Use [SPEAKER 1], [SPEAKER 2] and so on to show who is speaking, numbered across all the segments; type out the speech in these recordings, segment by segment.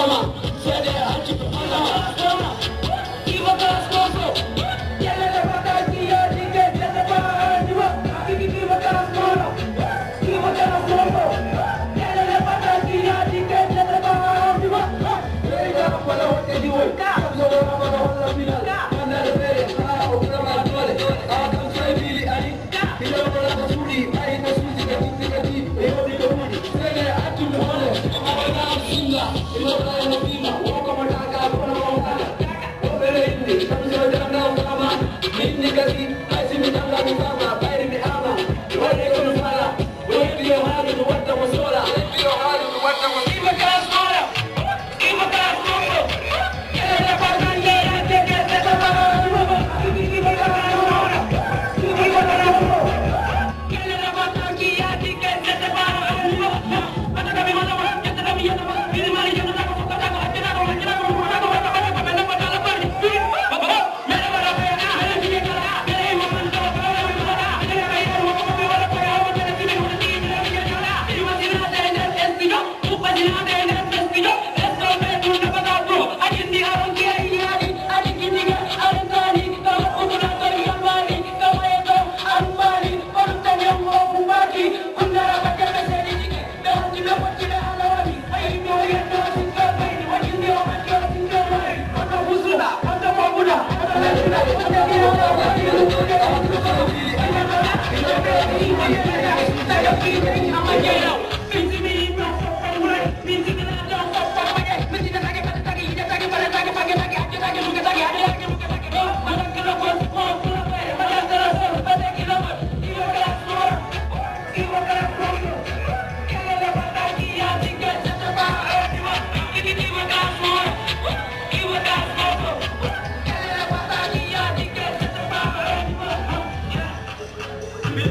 [SPEAKER 1] النظام. Thank you. Thank you.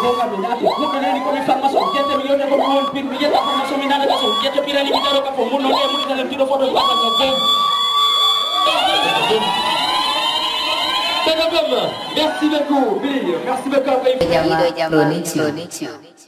[SPEAKER 1] minati pir tiro foto
[SPEAKER 2] Merci beaucoup, Billy. Merci beaucoup.
[SPEAKER 3] Llama.